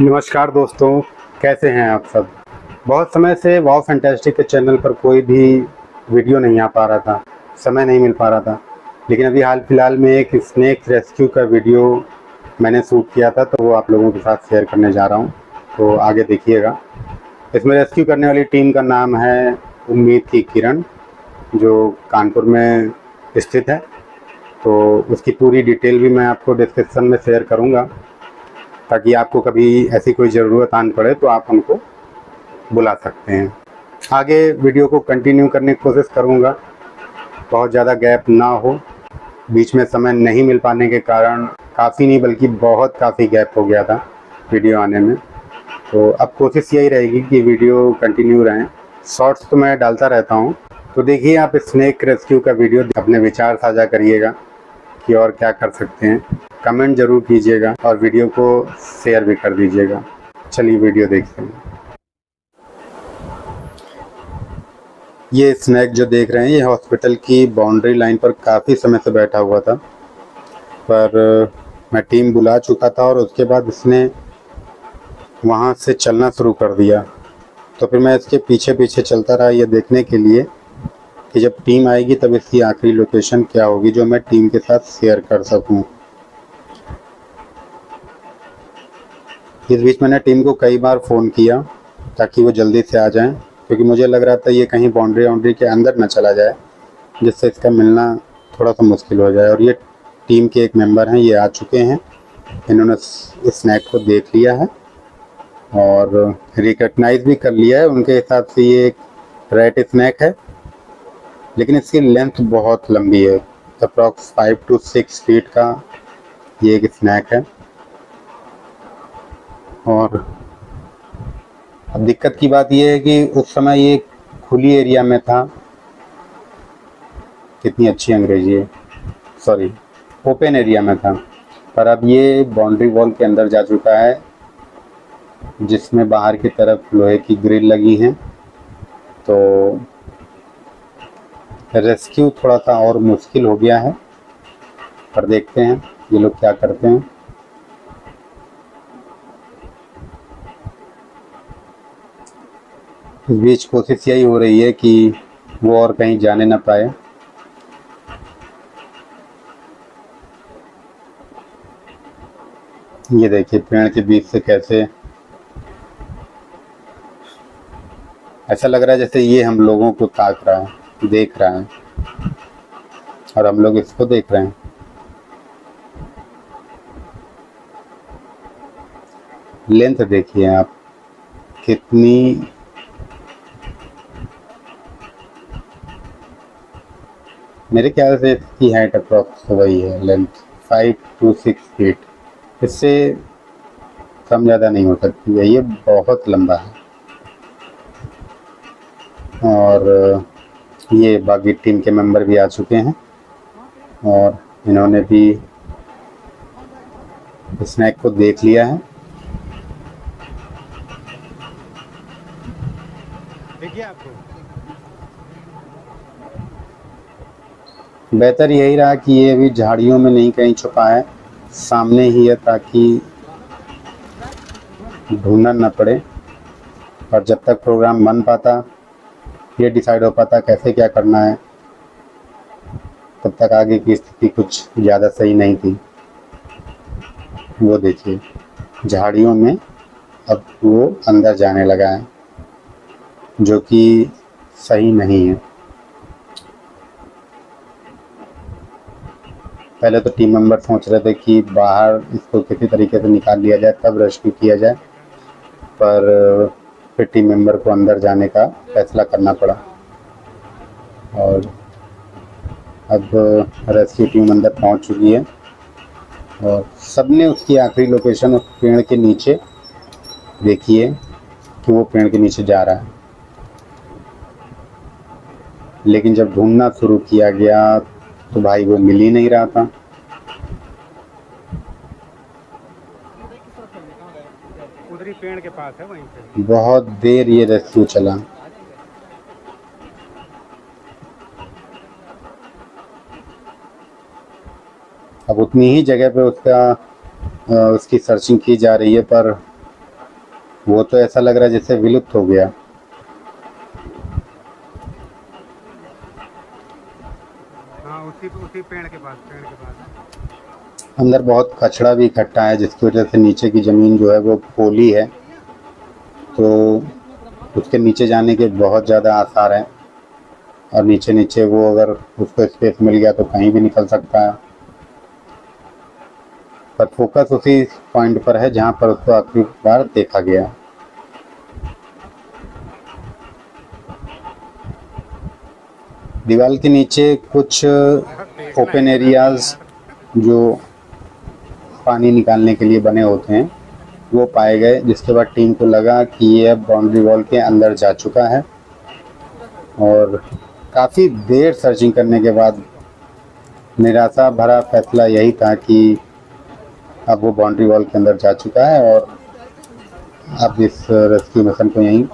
नमस्कार दोस्तों, कैसे हैं आप सब? बहुत समय से वाव फैंटेस्टिक के चैनल पर कोई भी वीडियो नहीं आ पा रहा था, समय नहीं मिल पा रहा था। लेकिन अभी हाल फ़िलहाल में एक स्नैक रेस्क्यू का वीडियो मैंने शूट किया था तो वो आप लोगों के साथ शेयर करने जा रहा हूँ तो आगे देखिएगा। इसमें रेस्क्यू करने वाली टीम का नाम है उम्मीद की किरण, जो कानपुर में स्थित है। तो उसकी पूरी डिटेल भी मैं आपको डिस्क्रिप्शन में शेयर करूँगा। ताकि आपको कभी ऐसी कोई ज़रूरत आन पड़े तो आप हमको बुला सकते हैं। आगे वीडियो को कंटिन्यू करने की कोशिश करूँगा। बहुत ज़्यादा गैप ना हो। बीच में समय नहीं मिल पाने के कारण काफ़ी नहीं, बल्कि बहुत काफ़ी गैप हो गया था वीडियो आने में। तो अब कोशिश यही रहेगी कि वीडियो कंटिन्यू रहें। शॉर्ट्स तो मैं डालता रहता हूँ। तो देखिए, आप स्नैक रेस्क्यू का वीडियो अपने विचार साझा करिएगा। कि और क्या कर सकते हैं। कमेंट ज़रूर कीजिएगा और वीडियो को शेयर भी कर दीजिएगा। चलिए वीडियो देखते हैं। ये स्नैक जो देख रहे हैं, ये हॉस्पिटल की बाउंड्री लाइन पर काफ़ी समय से बैठा हुआ था। पर मैं टीम बुला चुका था और उसके बाद इसने वहाँ से चलना शुरू कर दिया। तो फिर मैं इसके पीछे पीछे चलता रहा ये देखने के लिए। कि जब टीम आएगी तब इसकी आखिरी लोकेशन क्या होगी, जो मैं टीम के साथ शेयर कर सकूँ। इस बीच मैंने टीम को कई बार फ़ोन किया ताकि वो जल्दी से आ जाएँ, क्योंकि मुझे लग रहा था ये कहीं बाउंड्री वाउंड्री के अंदर ना चला जाए, जिससे इसका मिलना थोड़ा सा मुश्किल हो जाए। और ये टीम के एक मेंबर हैं, ये आ चुके हैं। इन्होंने इस स्नैक को देख लिया है और रिकग्नाइज भी कर लिया है। उनके हिसाब से ये एक रेड स्नैक है। लेकिन इसकी लेंथ बहुत लंबी है। Approx five to six feet का ये एक स्नैक है। और अब दिक्कत की बात यह है कि उस समय ये खुली एरिया में था। कितनी अच्छी अंग्रेज़ी है। सॉरी ओपन एरिया में था। पर अब ये बाउंड्री वॉल के अंदर जा चुका है, जिसमें बाहर की तरफ़ लोहे की ग्रिल लगी है। तो रेस्क्यू थोड़ा सा और मुश्किल हो गया है, पर देखते हैं ये लोग क्या करते हैं। इस बीच कोशिश यही हो रही है कि वो और कहीं जाने ना पाए। ये देखिए पेड़ के बीच से कैसे ऐसा लग रहा है जैसे ये हम लोगों को ताक रहा है। देख रहा है। और हम लोग इसको देख रहे हैं। लेंथ देखिए आप, कितनी मेरे ख्याल से इसकी हाइट अप्रॉक्स वही है length five to six feet इससे कम ज़्यादा नहीं हो सकती है, ये बहुत लंबा है। और ये बाकी टीम के मेंबर भी आ चुके हैं और इन्होंने भी स्नैक को देख लिया है। बेहतर यही रहा कि ये अभी झाड़ियों में नहीं कहीं छुपा है सामने ही है ताकि ढूंढना न पड़े और जब तक प्रोग्राम बन पाता ये डिसाइड हो पाता कैसे क्या करना है। तब तक आगे की स्थिति कुछ ज़्यादा सही नहीं थी। वो देखिए, झाड़ियों में अब वो अंदर जाने लगा है, जो कि सही नहीं है। पहले तो टीम मेंबर सोच रहे थे कि बाहर इसको किसी तरीके से निकाल लिया जाए, तब रेस्क्यू किया जाए, पर फिर टीम मेंबर को अंदर जाने का फैसला करना पड़ा। और अब रेस्क्यू टीम अंदर पहुँच चुकी है। और सबने उसकी आखिरी लोकेशन उस पेड़ के नीचे देखी है कि वो पेड़ के नीचे जा रहा है। लेकिन जब ढूंढना शुरू किया गया तो भाई वो मिल ही नहीं रहा था। पेड़ के पास है वहीं पे? बहुत देर ये रेस्क्यू चला। अब उतनी ही जगह पे उसका उसकी सर्चिंग की जा रही है, पर वो तो ऐसा लग रहा है जैसे विलुप्त हो गया हाँ उसी उसी पेड़ के पास पेड़ के पास अंदर बहुत कचड़ा भी इकट्ठा है, जिसकी वजह से नीचे की ज़मीन जो है वो पोली है। तो उसके नीचे जाने के बहुत ज़्यादा आसार हैं और नीचे नीचे वो अगर उसको स्पेस मिल गया तो कहीं भी निकल सकता है। पर फोकस उसी पॉइंट पर है जहाँ पर उसको आखिरी बार देखा गया दीवार के नीचे कुछ ओपन एरियाज़ जो पानी निकालने के लिए बने होते हैं, वो पाए गए, जिसके बाद टीम को लगा कि ये अब बाउंड्री वॉल के अंदर जा चुका है। और काफ़ी देर सर्चिंग करने के बाद निराशा भरा फैसला यही था कि अब वो बाउंड्री वॉल के अंदर जा चुका है और अब इस रेस्क्यू मिशन को यहीं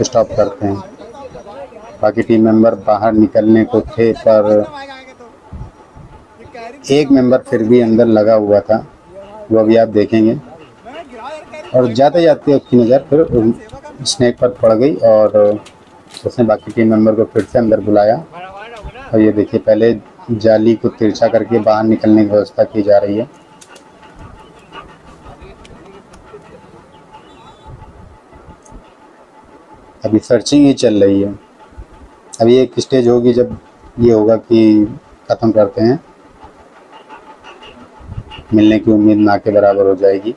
स्टॉप करते हैं। बाकी टीम मेंबर बाहर निकलने को थे, पर एक मेंबर फिर भी अंदर लगा हुआ था। वो अभी आप देखेंगे। और जाते जाते उसकी नज़र फिर स्नैक पर पड़ गई और उसने बाकी टीम मेंबर को फिर से अंदर बुलाया। और ये देखिए, पहले जाली को तिरछा करके बाहर निकलने की व्यवस्था की जा रही है। अभी सर्चिंग ही चल रही है। अभी एक स्टेज होगी जब ये होगा कि ख़त्म करते हैं। मिलने की उम्मीद ना के बराबर हो जाएगी।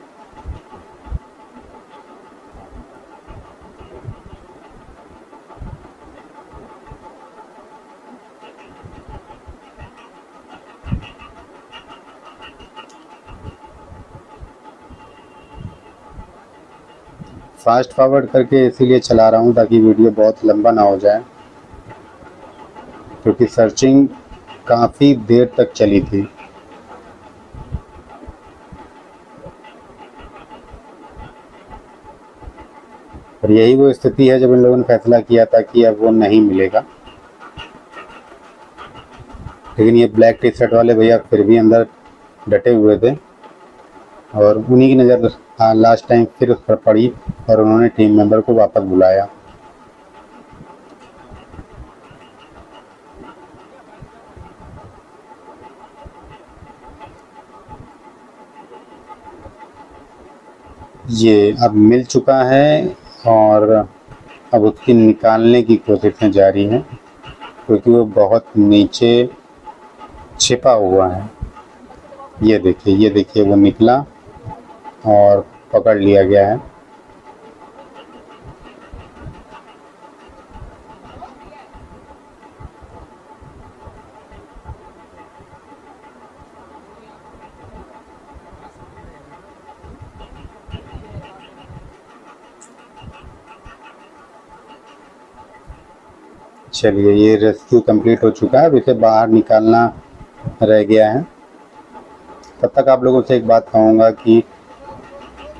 फास्ट फॉरवर्ड करके इसीलिए चला रहा हूँ ताकि वीडियो बहुत लंबा ना हो जाए, क्योंकि सर्चिंग काफ़ी देर तक चली थी। और यही वो स्थिति है जब इन लोगों ने फैसला किया था कि अब वो नहीं मिलेगा। लेकिन ये ब्लैक टी शर्ट वाले भैया फिर भी अंदर डटे हुए थे और उन्हीं की नज़र लास्ट टाइम फिर उस पर पड़ी और उन्होंने टीम मेंबर को वापस बुलाया। ये अब मिल चुका है और अब उसकी निकालने की कोशिशें जारी हैं, क्योंकि वो बहुत नीचे छिपा हुआ है। ये देखिए ये देखिए, वो निकला और पकड़ लिया गया है। चलिए, ये रेस्क्यू कंप्लीट हो चुका है, अब इसे बाहर निकालना रह गया है। तब तक आप लोगों से एक बात कहूँगा कि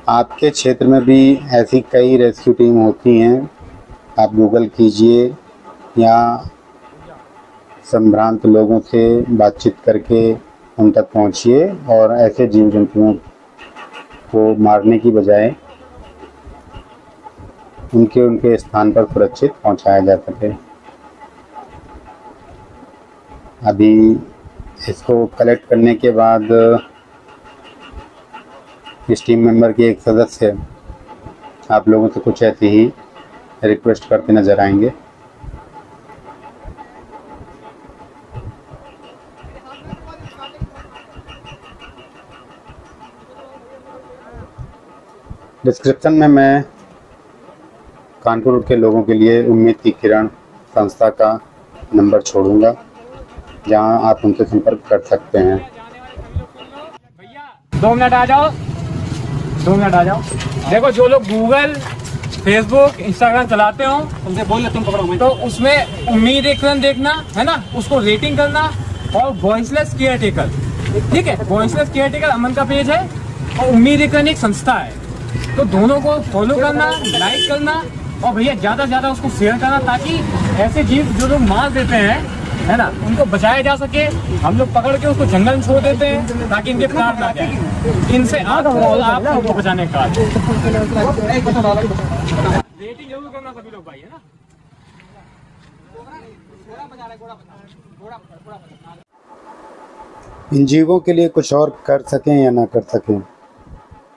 आपके क्षेत्र में भी ऐसी कई रेस्क्यू टीम होती हैं। आप गूगल कीजिए या संभ्रांत लोगों से बातचीत करके उन तक पहुँचिए और ऐसे जीव जंतुओं को मारने की बजाय उनके उनके स्थान पर सुरक्षित पहुँचाया जा सके। अभी इसको कलेक्ट करने के बाद, इस टीम मेंबर के एक सदस्य, आप लोगों से कुछ ऐसी ही रिक्वेस्ट करते नज़र आएँगे। डिस्क्रिप्शन में मैं कानपुर के लोगों के लिए उम्मीद की किरण संस्था का नंबर छोड़ूँगा। जहाँ आप उनसे संपर्क कर सकते हैं। दो मिनट आ जाओ। दो मिनट आ जाओ। देखो जो लोग गूगल फेसबुक इंस्टाग्राम चलाते हो तुमसे बोल तुम पकड़ो तो उसमें उम्मीद एक रन देखना है ना? उसको रेटिंग करना और वॉइसलेस केयर टेकर ठीक है? वॉइसलेस केयर टेकर अमन का पेज है और उम्मीद एक रन एक संस्था है। तो दोनों को फॉलो करना लाइक करना और भैया ज़्यादा से ज़्यादा उसको शेयर करना ताकि ऐसे जीव जो लोग मार देते हैं है ना उनको बचाया जा सके हम लोग पकड़ के उसको जंगल में छोड़ देते हैं ताकि इनके प्राण ना जाए इनसे आप आप उनको बचाने का रेटिंग ज़रूर करना सभी लोग भाई है ना इन जीवों के लिए कुछ और कर सकें या ना कर सकें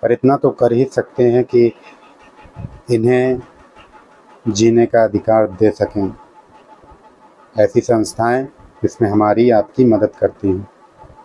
पर इतना तो कर ही सकते हैं कि इन्हें जीने का अधिकार दे सकें ऐसी संस्थाएँ इसमें हमारी आपकी मदद करती हैं।